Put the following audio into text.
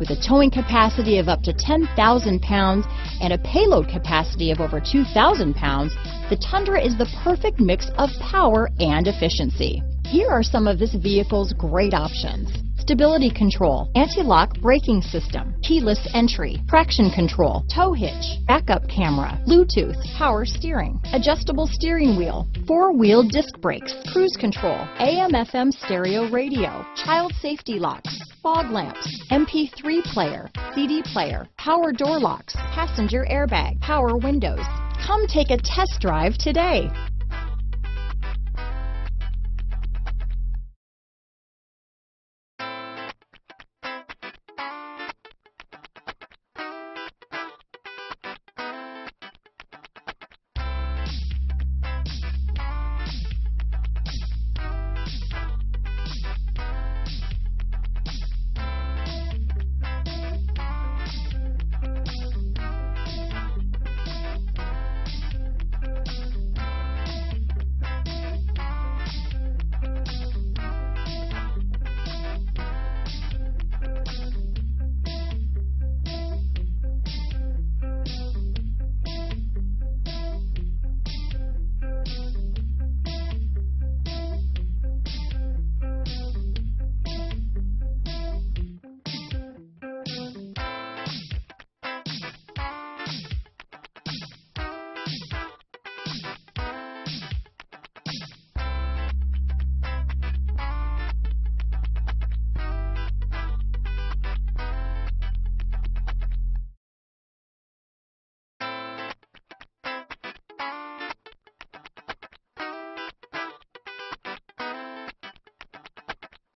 With a towing capacity of up to 10,000 pounds and a payload capacity of over 2,000 pounds, the Tundra is the perfect mix of power and efficiency. Here are some of this vehicle's great options stability control, anti-lock braking system, keyless entry, traction control, tow hitch, backup camera, Bluetooth, power steering, adjustable steering wheel, four-wheel disc brakes, cruise control, AM FM stereo radio, child safety locks, fog lamps, MP3 player, CD player, power door locks, passenger airbag, power windows. Come take a test drive today.